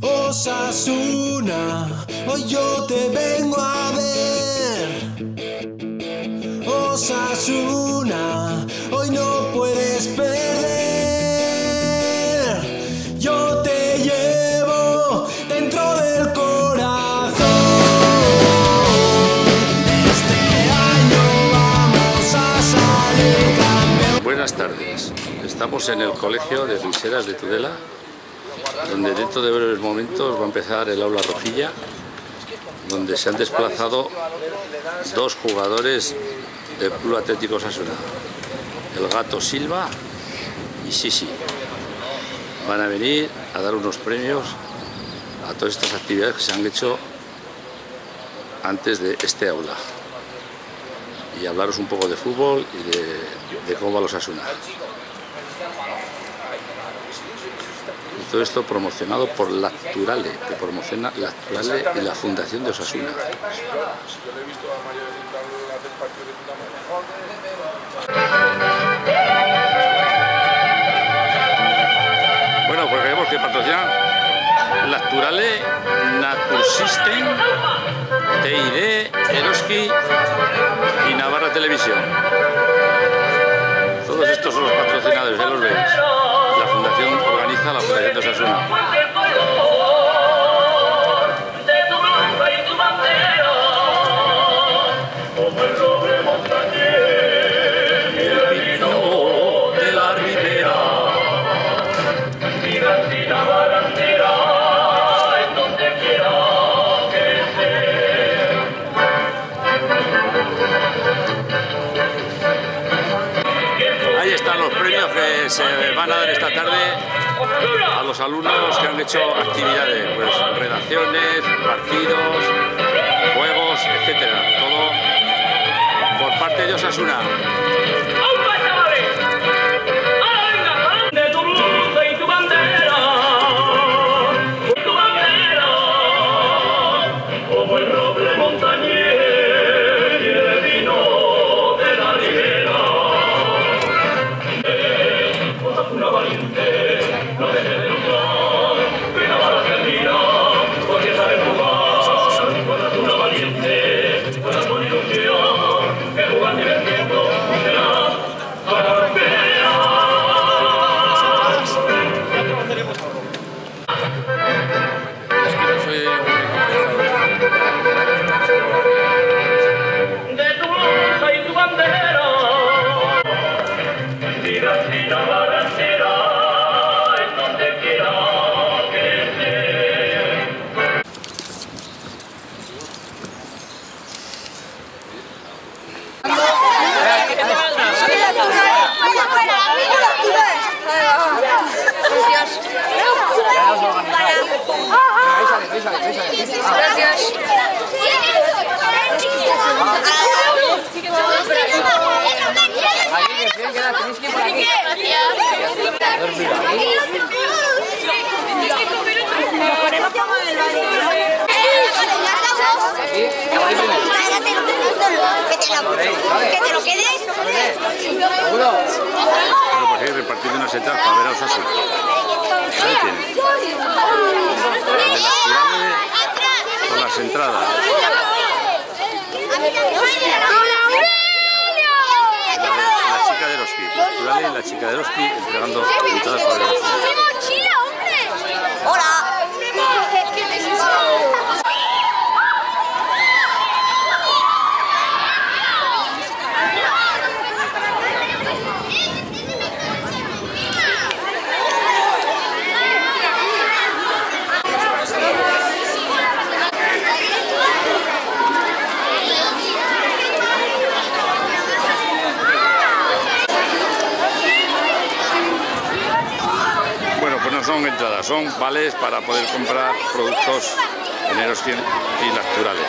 Osasuna, hoy yo te vengo a ver. Osasuna, hoy no puedes perder. Estamos en el colegio de Riseras de Tudela, donde dentro de breves momentos va a empezar el aula rojilla, donde se han desplazado dos jugadores del Club Atlético Osasuna, el gato Silva y Sisi. Van a venir a dar unos premios a todas estas actividades que se han hecho antes de este aula y hablaros un poco de fútbol y de, de cómo va los Osasuna. Y todo esto promocionado por Lacturale, que promociona Lacturale y la Fundación de Osasuna. Bueno, pues vemos que patrocinan Lacturale, Natursystem, TID, Eroski y Navarra Televisión. Todos estos son los patrocinadores, ya los veis. La fundación la. Ahí están los premios que se van a dar esta tarde a los alumnos que han hecho actividades, pues redacciones, partidos, juegos, etcétera. Todo por parte de Osasuna. Que te lo quedes. Pero pues hay repartido unas entradas para ver a las entradas. La, chica de. Lacturale y la chica de Eroski entregando entradas para ver a Osasuna. Bueno, pues no son vales para poder comprar productos en Eroski y Lacturale.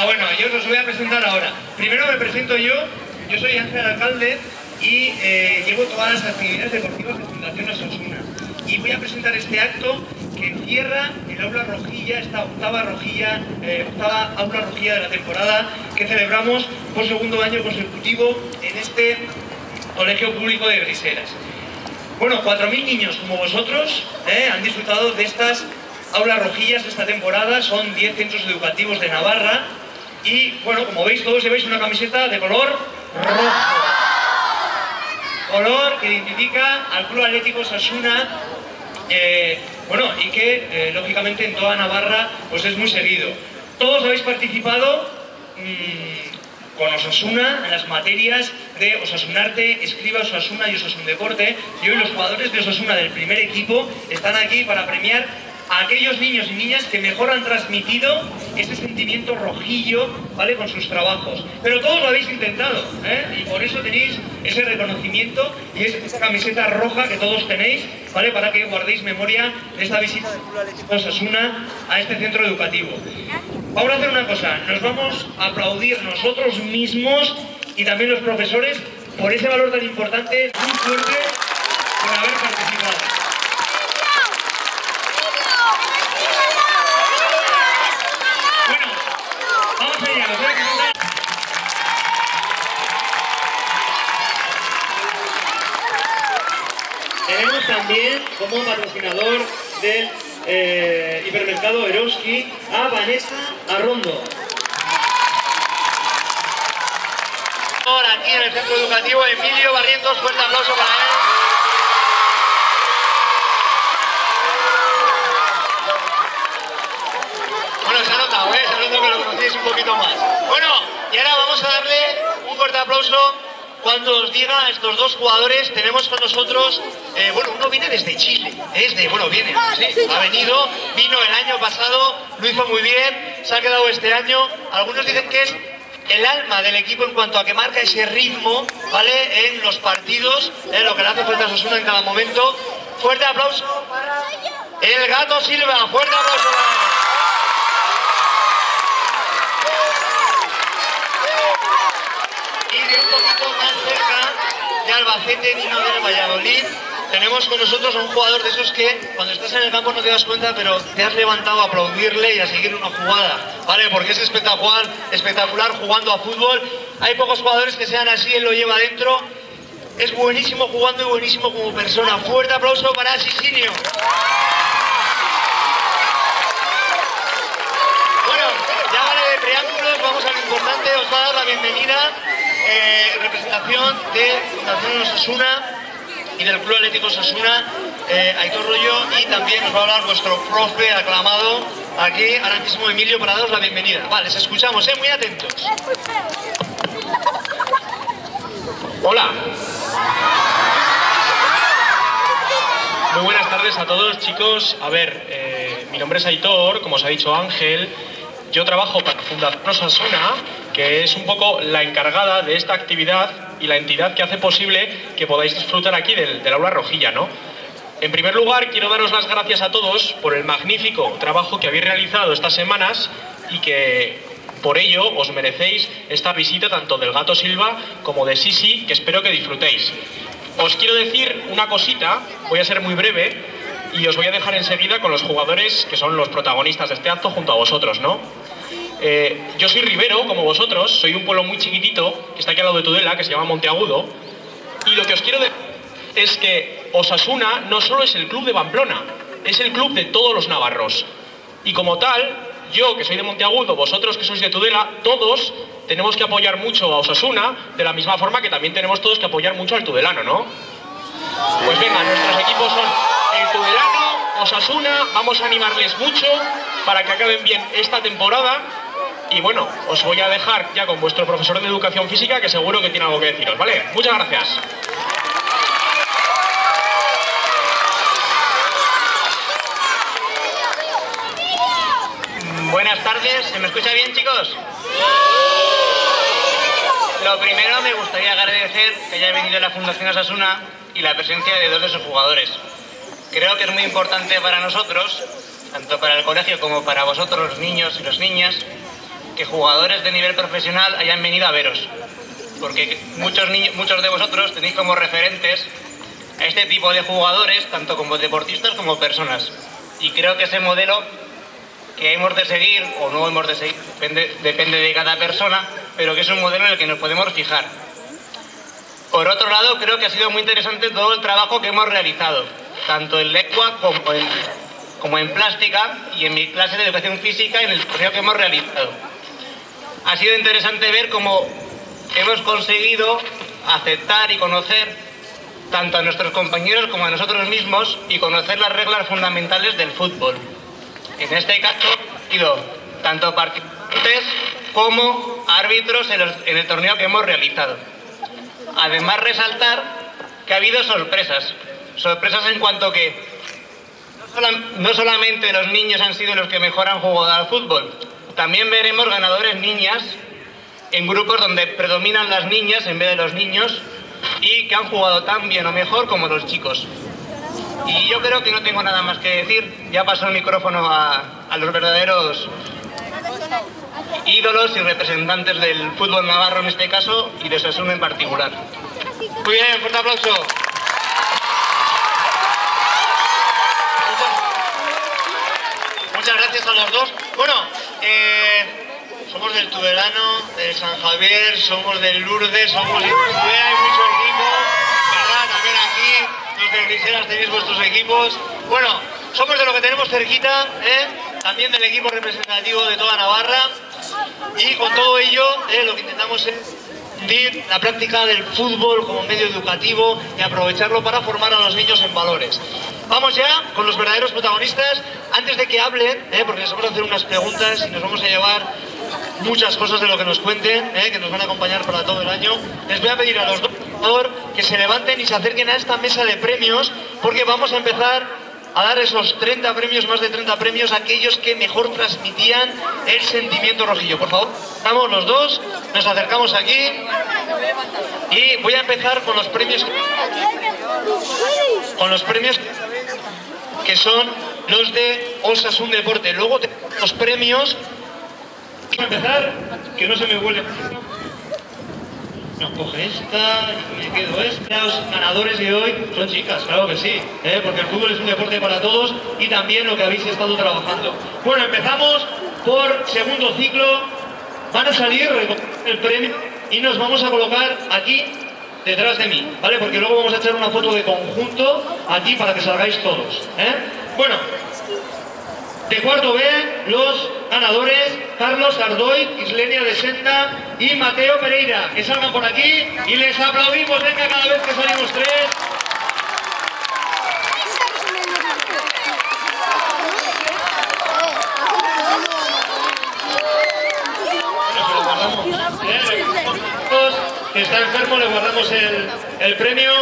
Pero bueno, yo os voy a presentar ahora. Primero me presento yo, yo soy Ángel Alcalde y eh, llevo todas las actividades deportivas de Fundación Osasuna. Y voy a presentar este acto que encierra el aula rojilla, esta octava rojilla, eh, octava aula rojilla de la temporada que celebramos por segundo año consecutivo en este colegio público de Griseras. Bueno, 4.000 niños como vosotros eh, han disfrutado de estas aulas rojillas esta temporada, son 10 centros educativos de Navarra y bueno, como veis todos lleváis una camiseta de color rojo. Color que identifica al Club Atlético Sasuna, eh, bueno, y que eh, lógicamente en toda Navarra pues es muy seguido. Todos habéis participado mmm, con Osasuna en las materias de Osasunarte, Escriba Osasuna y Osasun Deporte y hoy los jugadores de Osasuna del primer equipo están aquí para premiar a aquellos niños y niñas que mejor han transmitido ese sentimiento rojillo, ¿vale? Con sus trabajos. Pero todos lo habéis intentado, ¿eh? Y por eso tenéis ese reconocimiento y esa camiseta roja que todos tenéis, ¿vale? Para que guardéis memoria de esta visita Atlético Osasuna a este centro educativo. Vamos a hacer una cosa, nos vamos a aplaudir nosotros mismos y también los profesores por ese valor tan importante, muy fuerte, como patrocinador del eh, hipermercado Eroski a Vanessa Arrondo. Ahora aquí en el centro educativo Emilio Barrientos, fuerte aplauso para él. Bueno, se ha notado, ¿eh? Se ha notado que lo conocéis un poquito más. Bueno, y ahora vamos a darle un fuerte aplauso cuando os diga a estos dos jugadores. Tenemos con nosotros, eh, bueno, uno viene desde Chile, es de, bueno, viene, sí, ha venido, vino el año pasado, lo hizo muy bien, se ha quedado este año. Algunos dicen que es el alma del equipo en cuanto a que marca ese ritmo, ¿vale? En los partidos, en lo que le hace falta a Sosuna en cada momento. Fuerte aplauso para el Gato Silva, fuerte aplauso para él. Y de un poquito más Albacete, vino del Valladolid, tenemos con nosotros a un jugador de esos que cuando estás en el campo no te das cuenta, pero te has levantado a aplaudirle y a seguir una jugada, ¿vale? Porque es espectacular, espectacular jugando a fútbol. Hay pocos jugadores que sean así, él lo lleva dentro. Es buenísimo jugando y buenísimo como persona. Fuerte aplauso para Sisinio. Bueno, ya vale de preámbulos, vamos a lo importante. Os va a dar la bienvenida eh, representación de Fundación Osasuna y del Club Atlético Osasuna, eh, Aitor Rollo, y también nos va a hablar vuestro profe aclamado aquí, ahora mismo Emilio, para daros la bienvenida. Vale, les escuchamos, ¿eh? Muy atentos. Hola. Muy buenas tardes a todos, chicos. A ver, eh, mi nombre es Aitor, como os ha dicho Ángel. Yo trabajo para Fundación Osasuna, que es un poco la encargada de esta actividad y la entidad que hace posible que podáis disfrutar aquí del, del aula rojilla, ¿no? En primer lugar, quiero daros las gracias a todos por el magnífico trabajo que habéis realizado estas semanas y que por ello os merecéis esta visita tanto del Gato Silva como de Sisi, que espero que disfrutéis. Os quiero decir una cosita, voy a ser muy breve y os voy a dejar enseguida con los jugadores que son los protagonistas de este acto junto a vosotros, ¿no? Eh, yo soy Rivero, como vosotros, soy un pueblo muy chiquitito que está aquí al lado de Tudela, que se llama Monteagudo, y lo que os quiero decir es que Osasuna no solo es el club de Pamplona, es el club de todos los navarros. Y como tal, yo que soy de Monteagudo, vosotros que sois de Tudela, todos tenemos que apoyar mucho a Osasuna, de la misma forma que también tenemos todos que apoyar mucho al tudelano, ¿no? Pues venga, nuestros equipos son el Tudelano, Osasuna, vamos a animarles mucho para que acaben bien esta temporada. Y bueno, os voy a dejar ya con vuestro profesor de educación física que seguro que tiene algo que deciros, ¿vale? Muchas gracias. Buenas tardes, ¿se me escucha bien chicos? Lo primero me gustaría agradecer que haya venido la Fundación Asasuna y la presencia de dos de sus jugadores. Creo que es muy importante para nosotros, tanto para el colegio como para vosotros los niños y las niñas, que jugadores de nivel profesional hayan venido a veros. Porque muchos, muchos de vosotros tenéis como referentes a este tipo de jugadores, tanto como deportistas como personas. Y creo que ese modelo que hemos de seguir o no hemos de seguir, depende, depende de cada persona, pero que es un modelo en el que nos podemos fijar. Por otro lado, creo que ha sido muy interesante todo el trabajo que hemos realizado, tanto en lengua como en, como en plástica y en mi clase de educación física en el torneo que hemos realizado. Ha sido interesante ver cómo hemos conseguido aceptar y conocer tanto a nuestros compañeros como a nosotros mismos y conocer las reglas fundamentales del fútbol. En este caso, ha sido tanto participantes como árbitros en, en el torneo que hemos realizado. Además, resaltar que ha habido sorpresas. Sorpresas en cuanto que no solamente los niños han sido los que mejor han jugado al fútbol, también veremos ganadores niñas en grupos donde predominan las niñas en vez de los niños y que han jugado tan bien o mejor como los chicos. Y yo creo que no tengo nada más que decir. Ya paso el micrófono a, los verdaderos ídolos y representantes del fútbol navarro en este caso y de Osasuna en particular. Muy bien, fuerte aplauso. Muchas gracias a los dos. Bueno, eh, somos del Tudelano, del San Javier, somos del Lourdes, somos de Tudela, hay mucho equipo, ¿verdad? También aquí, los de Griseras tenéis vuestros equipos. Bueno, somos de lo que tenemos cerquita, ¿eh? También del equipo representativo de toda Navarra. Y con todo ello, eh, lo que intentamos es la práctica del fútbol como medio educativo y aprovecharlo para formar a los niños en valores. Vamos ya con los verdaderos protagonistas. Antes de que hablen, eh, porque les vamos a hacer unas preguntas y nos vamos a llevar muchas cosas de lo que nos cuenten, eh, que nos van a acompañar para todo el año. Les voy a pedir a los dos, que se levanten y se acerquen a esta mesa de premios, porque vamos a empezar a dar esos 30 premios, más de 30 premios a aquellos que mejor transmitían el sentimiento rojillo. Por favor, estamos los dos, nos acercamos aquí y voy a empezar con los premios con los premios que son los de Osasun Deporte. Luego los premios. Voy a empezar, que no se me huele. No, coge esta, y me quedo esta. Los ganadores de hoy son chicas, claro que sí, ¿eh? porque el fútbol es un deporte para todos y también lo que habéis estado trabajando. Bueno, empezamos por segundo ciclo. Van a salir el premio y nos vamos a colocar aquí detrás de mí, ¿vale? Porque luego vamos a echar una foto de conjunto aquí para que salgáis todos, ¿eh? Bueno, de cuarto B, los ganadores Carlos Ardoy, Islenia de Senda y Mateo Pereira. Que salgan por aquí y les aplaudimos, venga, cada vez que salimos tres. Que está enfermo, le guardamos el, el premio.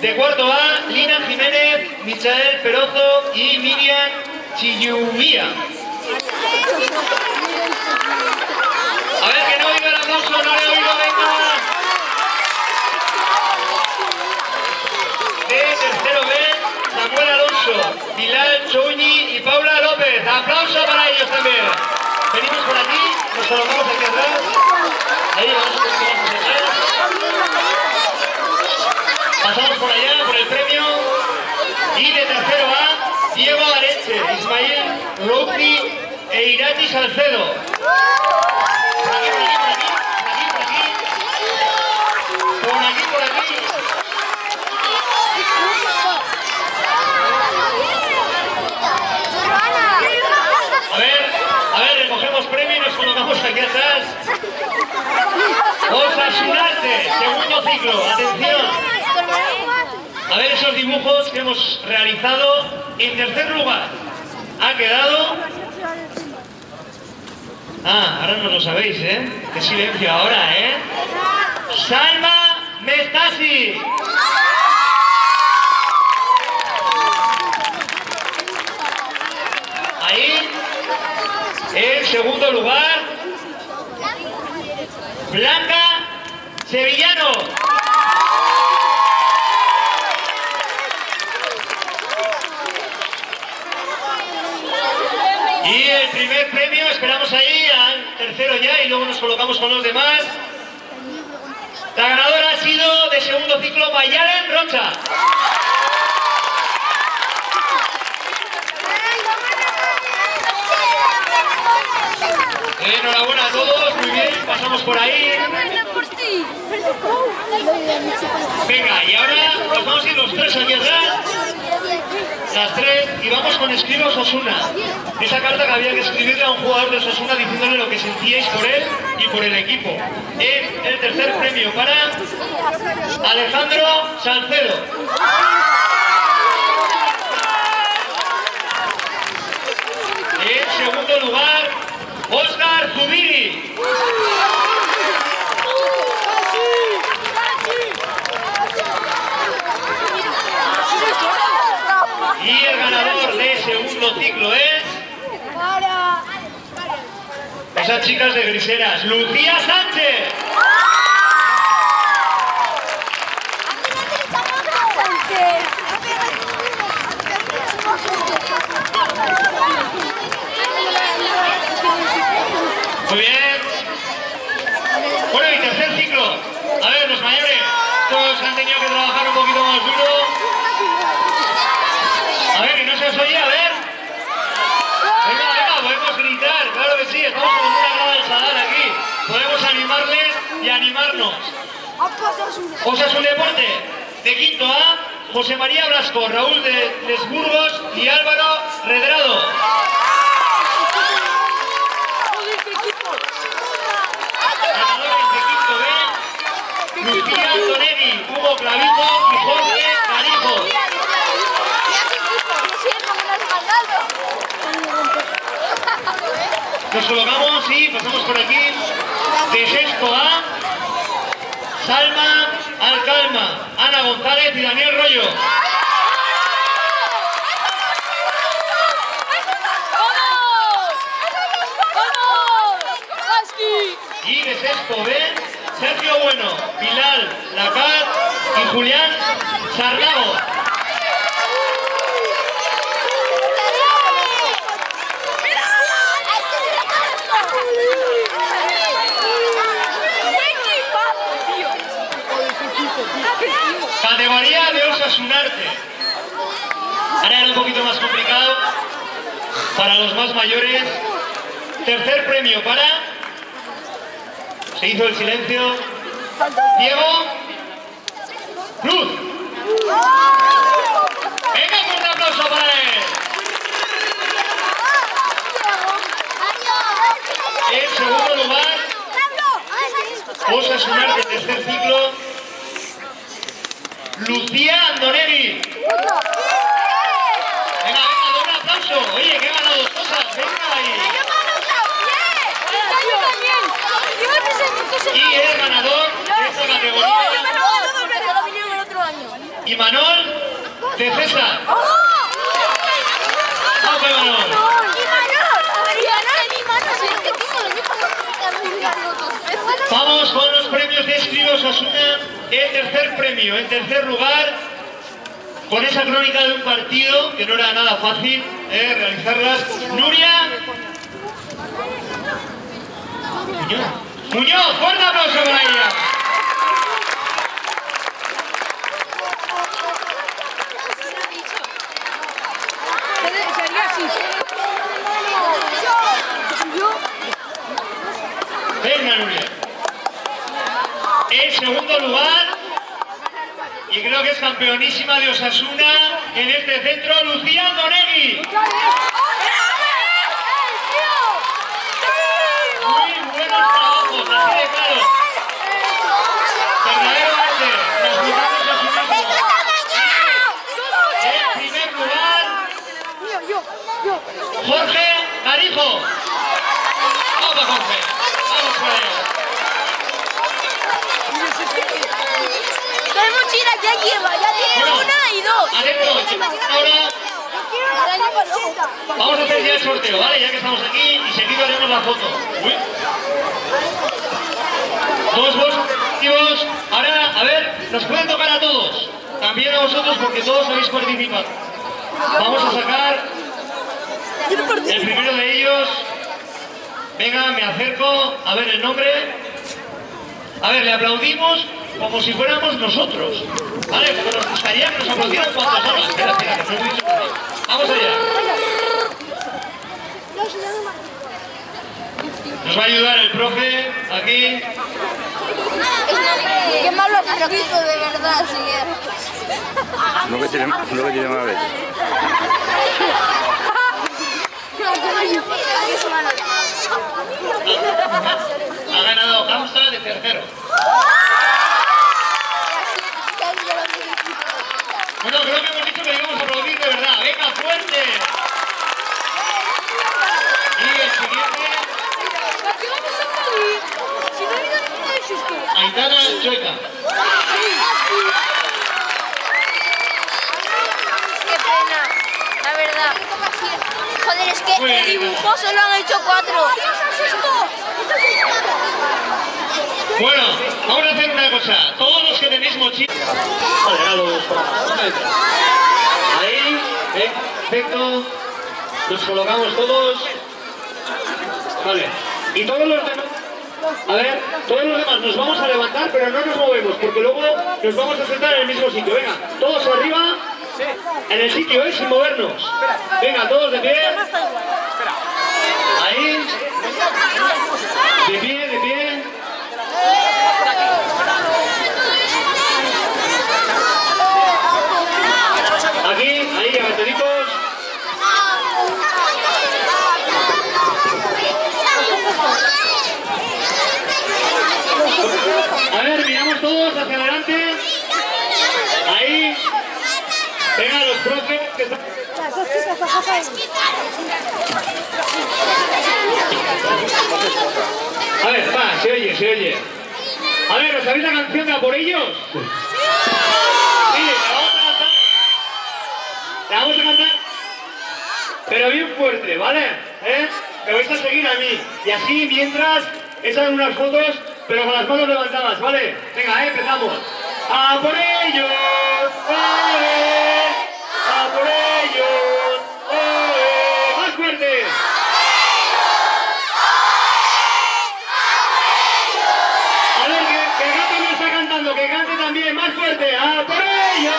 De cuarto A, Lina Jiménez, Michael Perozo y Miriam Chilluvía. A ver, que no oiga el De tercero B, Samuel Alonso, Bilal Choñi y Paula López. Aplauso para ellos también. Venimos por aquí, nos colocamos aquí atrás. Ahí vamos a. Pasamos por allá, por el premio. Y de tercero A, Diego Areche, Ismael Roukni e Irati Salcedo. Por aquí, por aquí, por aquí, por aquí, por aquí. Por aquí, por aquí. A ver, a ver, recogemos premio y nos colocamos aquí atrás. Segundo ciclo, atención. A ver esos dibujos que hemos realizado. En tercer lugar, ha quedado... Ah, ahora no lo sabéis, ¿eh? Qué silencio ahora, ¿eh? Salma Mestasi. Ahí, en segundo lugar, Blanca Sevillano. Y el primer premio, esperamos ahí al tercero ya y luego nos colocamos con los demás. La ganadora ha sido de segundo ciclo Mayalen Rocha. Enhorabuena a todos, pasamos por ahí. Venga, y ahora nos vamos a ir los tres aquí atrás, las tres, y vamos con Escribos Osuna. Esa carta que había que escribirle a un jugador de Osasuna diciéndole lo que sentíais por él y por el equipo. Es el tercer premio para Alejandro Salcedo. En segundo lugar, Oscar Zubiri. Y el ganador de segundo ciclo es... Chicas de Griseras, Lucía Sánchez. Muy bien. Bueno, y tercer ciclo. A ver, los mayores, todos han tenido que trabajar un poquito más duro. A ver, que no se os oye, a ver. Venga, venga, podemos gritar, claro con una del Sadar aquí. Podemos animarles y animarnos. Osasuna Deporte, de quinto A, José María Blasco, Raúl de Lesburgos y Álvaro Redrado. Ganadores de quinto B, Lucía Antonelli, Hugo Clavijo y Jorge Nos colocamos y pasamos por aquí de sexto A, Salma Alcalma, Ana González y Daniel Rollo. Y de sexto B, Sergio Bueno, Bilal Lacat y Julián Sarnago. Categoría de Osasunarte. Ahora era un poquito más complicado para los más mayores. Tercer premio para... Se hizo el silencio. Diego Cruz. Venga, un aplauso para él. En segundo lugar, Osasunarte, tercer ciclo. Lucía Andonelli. Venga, venga, doble aplauso. Oye, Y el ganador de esta categoría, Imanol de César. Vamos, Imanol. Vamos con los premios de Escribos Osasuna. El tercer premio, en tercer lugar, con esa crónica de un partido que no era nada fácil eh, realizarlas. Nuria Muñoz. Muñoz, fuerte aplauso para ella. Venga, Nuria. En segundo lugar, y creo que es campeonísima de Osasuna en este centro, Lucía Donegui. Muy buenos trabajos, así de claro. Verdadero arte, transmitiendo osasunismo. En primer lugar, Jorge Carijo. Vamos, Jorge. Vamos por ello. Ya lleva, ya tiene Bueno, una y dos. Atento, ahora vamos a hacer ya el sorteo, ¿vale? Ya que estamos aquí y seguido haremos la foto. Uy. Todos vos. Ahora, a ver, nos pueden tocar a todos. También a vosotros porque todos habéis participado. Vamos a sacar El primero de ellos, venga, me acerco, a ver el nombre. A ver, le aplaudimos como si fuéramos nosotros. ¿Vale? Porque nos gustaría que nos aplaudieran cuando sola. Espera, espera, que no he dicho nada. Vamos allá. Nos va a ayudar el profe aquí. Qué malo es Roquito, de verdad, sí. No que tiene, no que tiene más. Ha ganado Hamza de tercero. Bueno, creo que hemos dicho que íbamos a aplaudir de verdad. ¡Venga, fuerte! Y el siguiente, Aitana Chueca. Qué pena, la verdad. Joder, es que el dibujo solo han hecho cuatro. Bueno, vamos a hacer una cosa. Todos los que tenéis mochila... Ahí, eh, perfecto. Nos colocamos todos. Vale. Y todos los demás... A ver, todos los demás nos vamos a levantar, pero no nos movemos, porque luego nos vamos a sentar en el mismo sitio. Venga, todos arriba, en el sitio, ¿eh? Sin movernos. Venga, todos de pie. Ahí. De pie. Aquí, ahí, agachaditos. A ver, miramos todos hacia adelante. Ahí. Venga, los A ver, va, se oye, se oye. A ver, ¿os sabéis la canción de A por ellos? Sí, la vamos a cantar. La vamos a cantar. Pero bien fuerte, ¿vale? ¿Eh? Me vais a seguir a mí. Y así, mientras, echan unas fotos, pero con las manos levantadas, ¿vale? Venga, ¿eh? empezamos. A por ellos, ¡Oe! A por ellos, ¡Oe! Más fuerte. A ver, que, el gato no está cantando, que cante también, más fuerte. ¡A por ellos!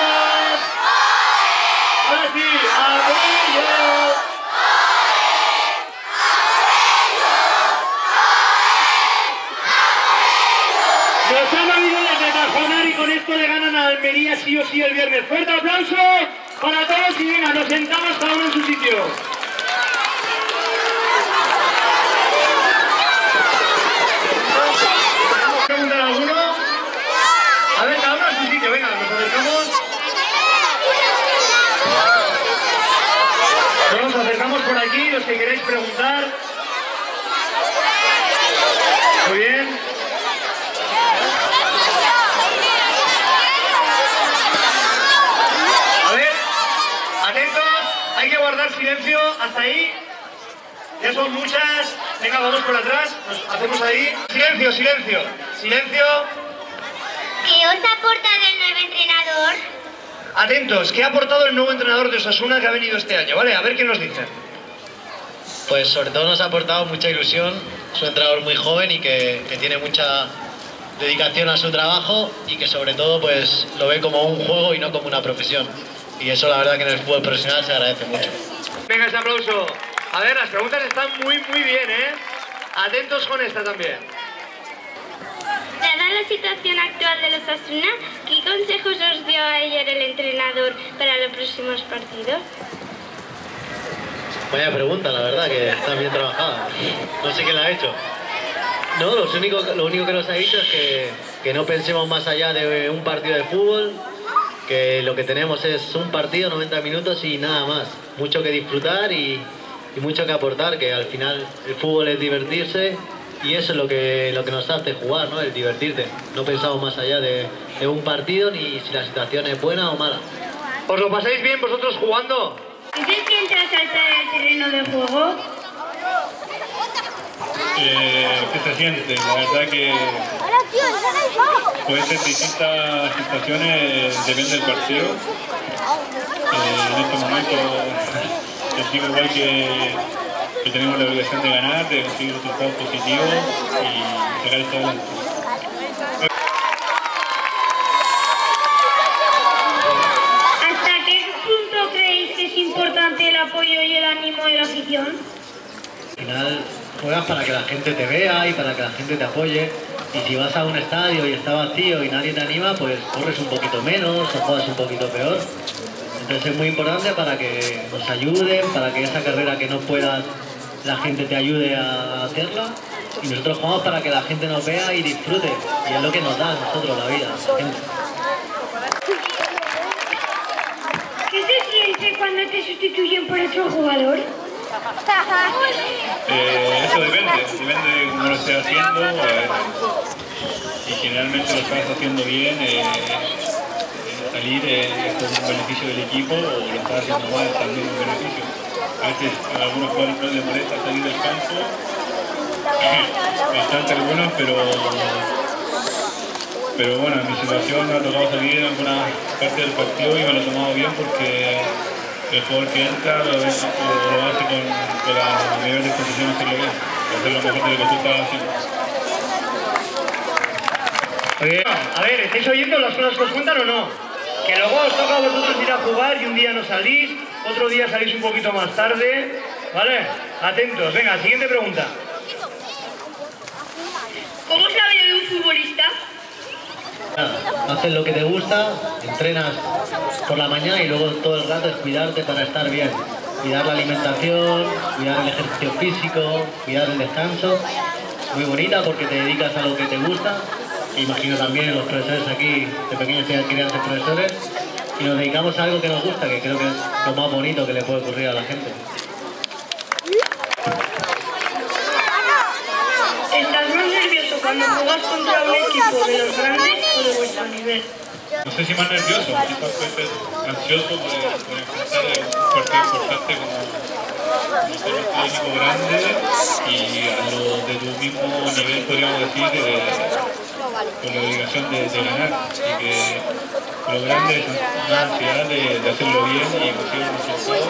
Ahora sí, ¡a por ellos! Nos han oído desde Tajonar y con esto le ganan a Almería sí o sí el viernes. Fuerte aplauso para todos y venga, nos sentamos cada uno en su sitio. ¿Preguntar a alguno? A ver, cada uno en su sitio, venga, nos acercamos. Nos acercamos por aquí, los que queréis preguntar. Muy bien. A ver, atentos, hay que guardar silencio hasta ahí. Ya son muchas. Venga, vamos por atrás, nos hacemos ahí. Silencio, silencio, silencio. ¿Qué os ha aportado el nuevo entrenador? Atentos, ¿qué ha aportado el nuevo entrenador de Osasuna que ha venido este año? ¿Vale? A ver qué nos dice. Pues sobre todo nos ha aportado mucha ilusión, es un entrenador muy joven y que, que tiene mucha dedicación a su trabajo y que sobre todo pues lo ve como un juego y no como una profesión. Y eso la verdad que en el fútbol profesional se agradece mucho. Venga, ese aplauso. A ver, las preguntas están muy, muy bien, ¿eh? Atentos con esta también. Dada la situación actual de los Asuna, ¿qué consejos os dio ayer el entrenador para los próximos partidos? Vaya pregunta, la verdad, que está bien trabajada. No sé quién la ha hecho. No, lo único, lo único que nos ha dicho es que, que no pensemos más allá de un partido de fútbol, que lo que tenemos es un partido, 90 minutos y nada más. Mucho que disfrutar y, y mucho que aportar, que al final el fútbol es divertirse y eso es lo que, lo que nos hace jugar, ¿no? El divertirte. No pensamos más allá de, de un partido ni si la situación es buena o mala. ¿Os lo pasáis bien vosotros jugando? ¿Crees que entras al terreno de juego? Eh, ¿Qué se siente? La verdad que puede ser distintas situaciones, depende del partido. Eh, en este momento les digo igual que, que tenemos la obligación de ganar, de conseguir resultados positivos y sacar esto adelante. ¿Hasta qué punto creéis que es importante el apoyo y el ánimo de la afición? Al final juegas para que la gente te vea y para que la gente te apoye. Y si vas a un estadio y está vacío y nadie te anima, pues corres un poquito menos o juegas un poquito peor. Entonces es muy importante para que nos ayuden, para que esa carrera que no puedas, la gente te ayude a hacerla. Y nosotros jugamos para que la gente nos vea y disfrute. Y es lo que nos da a nosotros la vida. ¿Qué se siente cuando te sustituyen por otro jugador? Eh, eso depende, depende de cómo lo estés haciendo. eh, y generalmente lo estás haciendo bien, eh, salir es un beneficio del equipo o lo estás haciendo mal es también un beneficio. A veces a algunos jugadores no les molesta salir del campo, bastante algunos, pero pero bueno, en mi situación me ha tocado salir en alguna parte del partido y me lo he tomado bien porque el jugador que entra lo, lo- lo hace con, con la nivel de disposición de hacerlo bien, de hacer lo mejor de lo que tú estás haciendo. A ver, ¿estáis oyendo las cosas que os cuentan o no? Que luego os toca a vosotros ir a jugar y un día no salís, otro día salís un poquito más tarde, ¿vale? Atentos, venga, siguiente pregunta. ¿Cómo se de un futbolista? Nada, haces lo que te gusta, entrenas por la mañana y luego todo el rato es cuidarte para estar bien. Cuidar la alimentación, cuidar el ejercicio físico, cuidar el descanso. Muy bonita porque te dedicas a lo que te gusta. Imagino también los profesores aquí, de pequeños ya querían profesores. Y nos dedicamos a algo que nos gusta, que creo que es lo más bonito que le puede ocurrir a la gente. ¿Estás más nervioso cuando juegas contra un equipo de los grandes o de vuestro nivel? No sé si más nervioso, quizás ansioso por, por enfrentar un partido importante como, un equipo grande y a lo de tu mismo nivel, podríamos decir, de, con la obligación de, de ganar. Y que lo grande es una ansiedad de, hacerlo bien y conseguir un resultado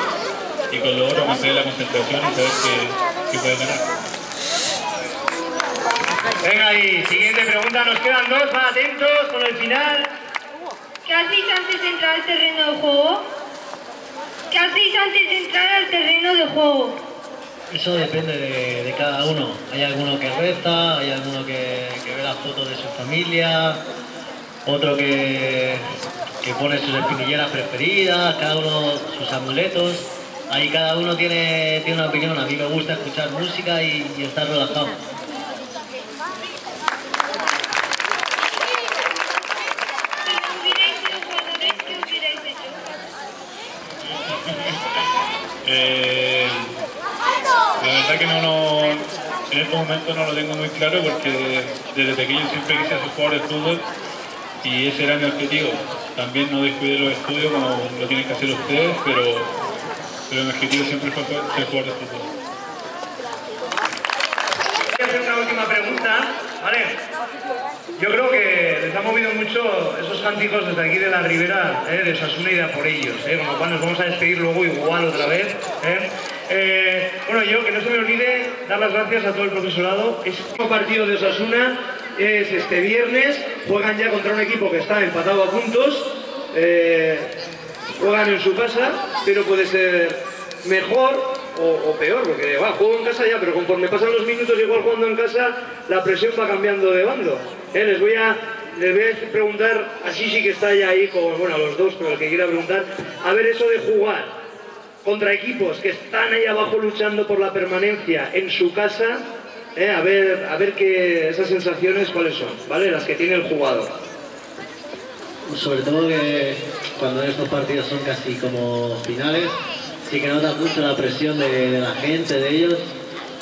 y con lo otro mantener la concentración y saber que, que puedes ganar. Venga, y siguiente pregunta, nos quedan dos, va atentos con el final. ¿Qué antes de entrar al terreno de juego? ¿Qué antes de entrar al terreno de juego? Eso depende de, cada uno. Hay alguno que reza, hay alguno que, ve las fotos de su familia, otro que, que pone sus espinilleras preferidas, cada uno sus amuletos. Ahí cada uno tiene, tiene una opinión. A mí me gusta escuchar música y estar relajado. Si hubierais sido jugadores, ¿qué hubierais hecho? Eh, la verdad que no, no, en estos momentos no lo tengo muy claro porque desde pequeño siempre quise ser jugador de fútbol y ese era mi objetivo. También no descuidé los estudios como lo tienen que hacer ustedes, pero, pero mi objetivo siempre fue ser jugador de fútbol. Voy a hacer una última pregunta, ¿vale? Yo creo que les ha movido mucho esos cánticos desde aquí de la ribera ¿eh? de Osasuna y de por ellos, ¿eh? con lo cual nos vamos a despedir luego igual otra vez. ¿eh? Eh, bueno, yo que no se me olvide dar las gracias a todo el profesorado. Es el partido de Osasuna es este viernes, juegan ya contra un equipo que está empatado a puntos, eh, juegan en su casa, pero puede ser mejor o, peor, porque va, juego en casa ya, pero conforme pasan los minutos igual jugando en casa, la presión va cambiando de bando. Eh, les voy a les voy a preguntar, así sí que está ya ahí, con, bueno, los dos, pero el que quiera preguntar, a ver eso de jugar contra equipos que están ahí abajo luchando por la permanencia en su casa, eh, a ver, a ver qué, esas sensaciones cuáles son, ¿vale? Las que tiene el jugador. Sobre todo que cuando estos partidos son casi como finales, sí que notas mucho la presión de, la gente, de ellos,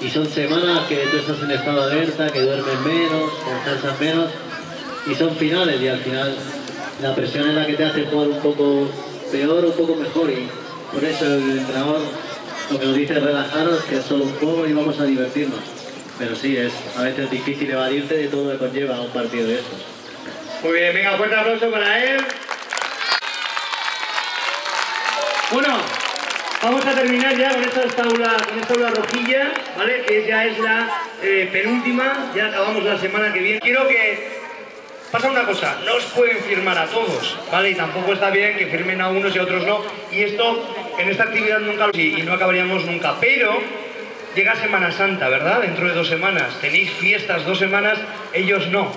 y son semanas que tú estás en estado de alerta, que duermes menos, que descansas menos, y son finales, y al final la presión es la que te hace jugar un poco peor un poco mejor, por eso el entrenador lo que nos dice es relajaros, que es solo un juego y vamos a divertirnos. Pero sí, es a veces difícil evadirte de todo lo que conlleva un partido de estos. Muy bien, venga, fuerte aplauso para él. Bueno, Vamos a terminar ya con esta taula, con esta taula rojilla, ¿vale? Que ya es la eh, penúltima, ya acabamos la semana que viene. Quiero que pasa una cosa, no os pueden firmar a todos, ¿vale? Y tampoco está bien que firmen a unos y a otros no. Y esto, en esta actividad nunca lo y, y no acabaríamos nunca. Pero llega Semana Santa, ¿verdad? Dentro de dos semanas. Tenéis fiestas dos semanas, ellos no.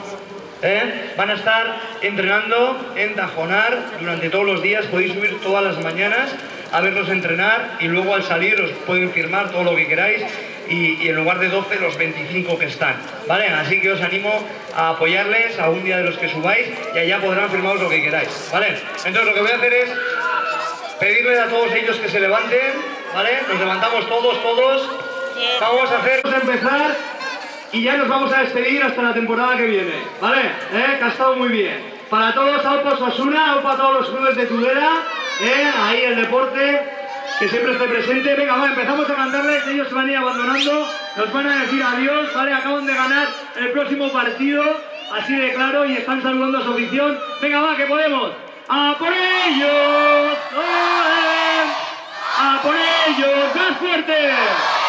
¿Eh? Van a estar entrenando en Tajonar durante todos los días, podéis subir todas las mañanas a verlos entrenar y luego al salir os pueden firmar todo lo que queráis y, y en lugar de 12 los 25 que están, ¿vale? Así que os animo a apoyarles a un día de los que subáis y allá podrán firmaros lo que queráis, ¿vale? Entonces lo que voy a hacer es pedirles a todos ellos que se levanten, ¿vale? Nos levantamos todos, todos. Vamos a hacer, vamos a empezar y ya nos vamos a despedir hasta la temporada que viene, ¿vale? ¿Eh? Que ha estado muy bien. Para todos, Aupa Osasuna, Aupa todos los clubes de Tudela, ¿eh? ahí el deporte, que siempre esté presente. Venga, va, empezamos a cantarles, ellos se van a ir abandonando, nos van a decir adiós, ¿vale? Acaban de ganar el próximo partido, así de claro, y están saludando a su afición. Venga, va, que podemos. ¡A por ellos! ¡A por ellos! ¡Más fuerte!